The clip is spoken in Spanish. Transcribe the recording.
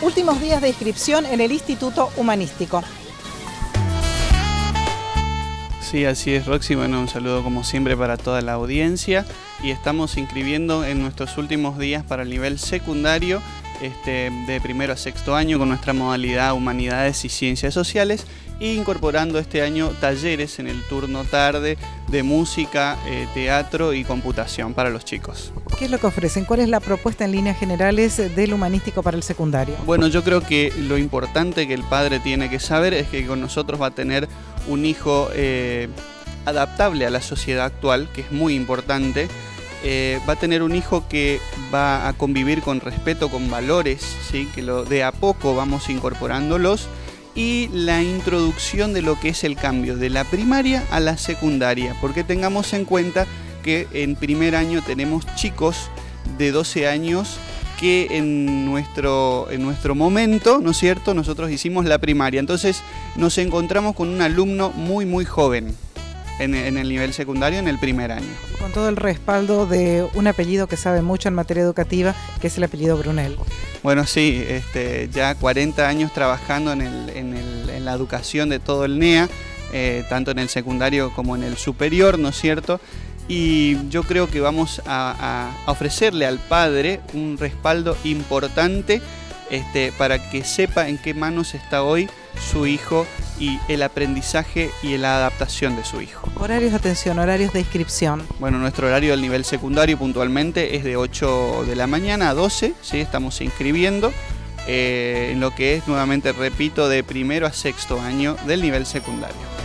últimos días de inscripción en el Instituto Humanístico. Sí, así es Roxy. Bueno, un saludo como siempre para toda la audiencia y estamos inscribiendo en nuestros últimos días para el nivel secundario este, de primero a sexto año con nuestra modalidad Humanidades y Ciencias Sociales e incorporando este año talleres en el turno tarde de música, eh, teatro y computación para los chicos. ¿Qué es lo que ofrecen? ¿Cuál es la propuesta en líneas generales del humanístico para el secundario? Bueno, yo creo que lo importante que el padre tiene que saber es que con nosotros va a tener un hijo eh, adaptable a la sociedad actual, que es muy importante. Eh, va a tener un hijo que va a convivir con respeto, con valores, ¿sí? que de a poco vamos incorporándolos y la introducción de lo que es el cambio de la primaria a la secundaria, porque tengamos en cuenta que en primer año tenemos chicos de 12 años que en nuestro, en nuestro momento, ¿no es cierto?, nosotros hicimos la primaria. Entonces nos encontramos con un alumno muy, muy joven en, el nivel secundario, en el primer año. Con todo el respaldo de un apellido que sabe mucho en materia educativa, que es el apellido Brunel. Bueno, sí, este, ya 40 años trabajando en, en, la educación de todo el NEA, eh, tanto en el secundario como en el superior, ¿no es cierto? y yo creo que vamos a, ofrecerle al padre un respaldo importante este, para que sepa en qué manos está hoy su hijo y el aprendizaje y la adaptación de su hijo. Horarios de atención, horarios de inscripción. Bueno, nuestro horario del nivel secundario puntualmente es de 8 de la mañana a 12, ¿sí? estamos inscribiendo eh, en lo que es, nuevamente repito, de primero a sexto año del nivel secundario.